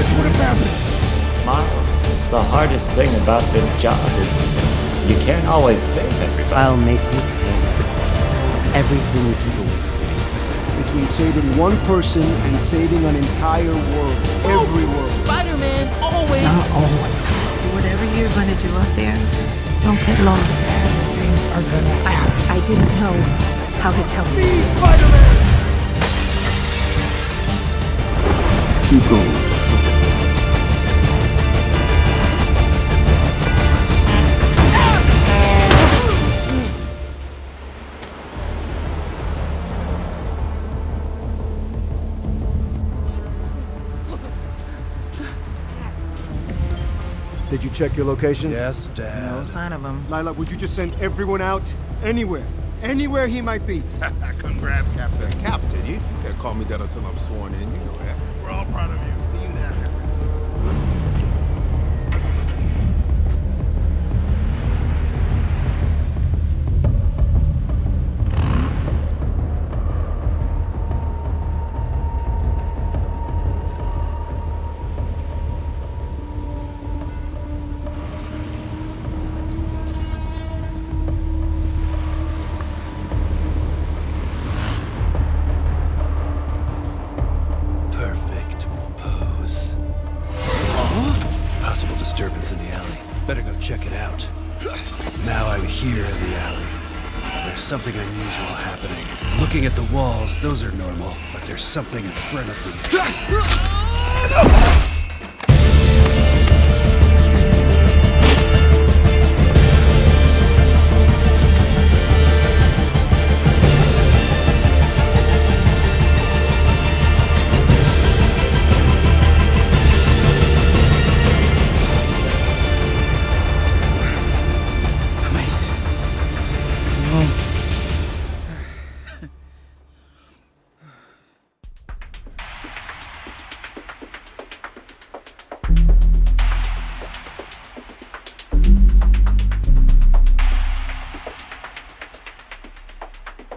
this would have happened. Miles, the hardest thing about this job is you can't always save everybody. I'll make you pay everything you took away. Between saving one person and saving an entire world, oh, every world. Spider-Man always. Not always. Whatever you're gonna do up there, don't get lost. Things are gonna happen. I didn't know how to tell you. Be Spider-Man. Keep going. Did you check your locations? Yes, Dad. No sign of him. Lyla, would you just send everyone out? Anywhere. Anywhere he might be. Congrats, Captain. Captain, you can't call me that until I'm sworn in. You know that. Disturbance in the alley. Better go check it out. Now I'm here in the alley. There's something unusual happening. Looking at the walls, those are normal, but there's something in front of me.